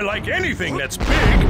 I like anything that's big.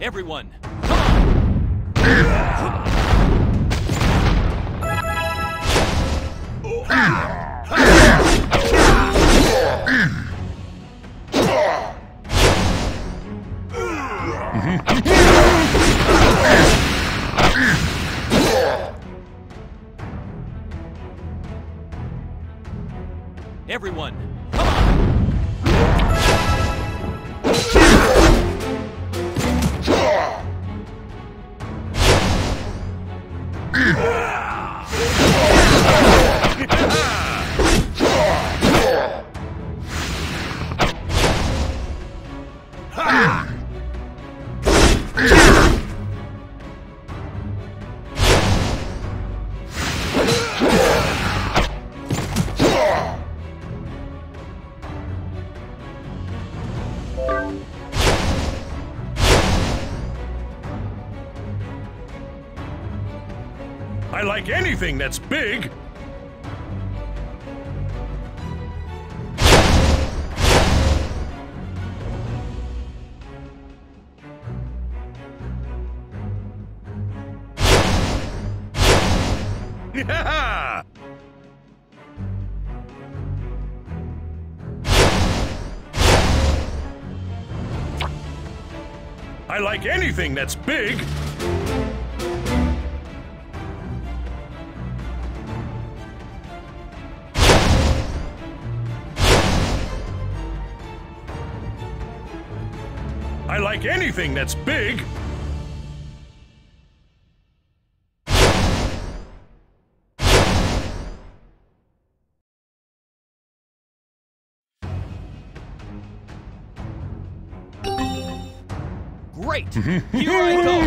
Everyone, everyone, I like anything that's big. I like anything that's big. I like anything that's big. Great! Mm-hmm. Here I go!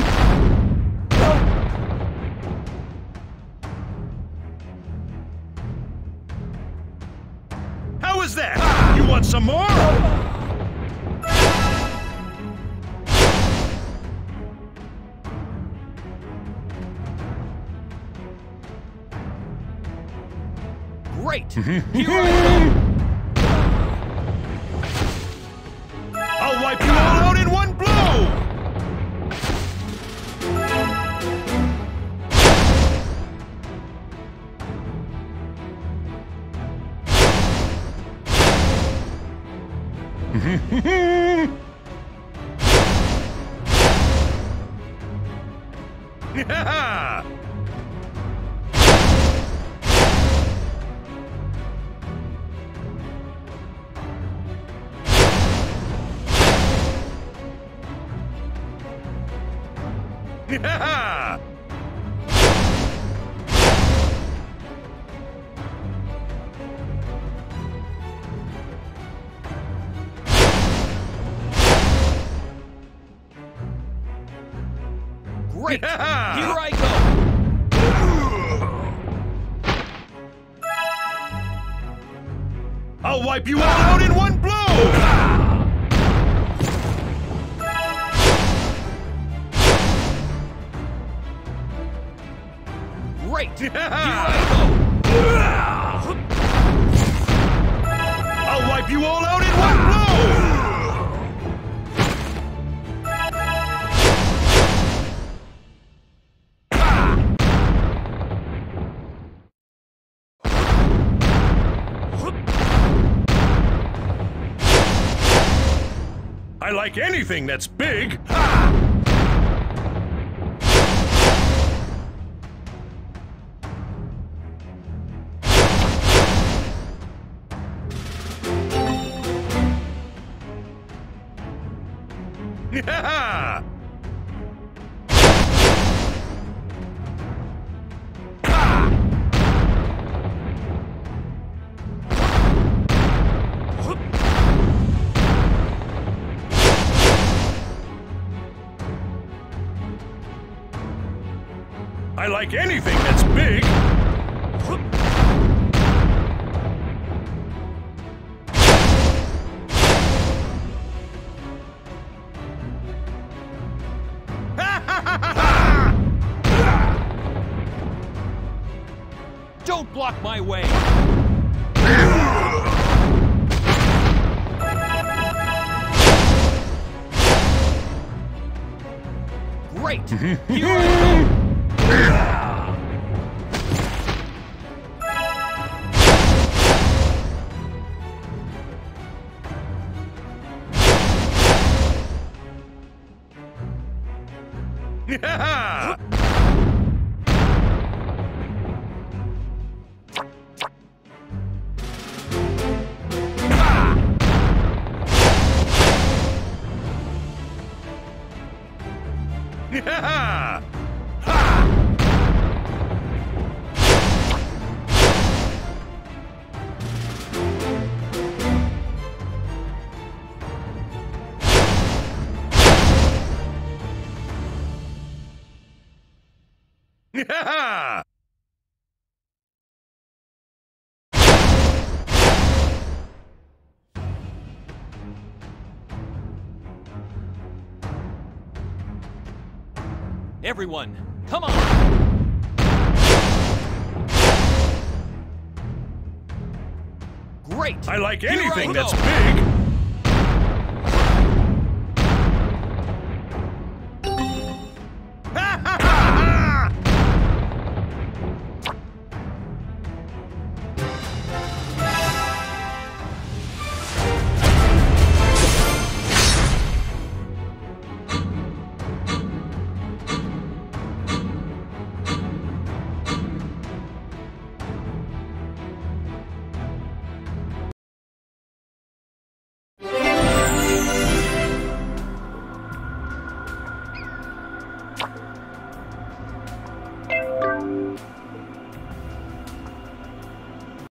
How is that? Ah, you want some more? Great! Mm-hmm. Here I I'll Yeah! Yeah! Great! Here I go! I'll wipe you all out in one blow! Great! Here Yeah. I go! I'll wipe you all out in one blow! Like anything that's big. Ah! Yeah. I like anything that's big. Don't block my way! Great! Yeah. Everyone, come on! Great! I like anything that's big.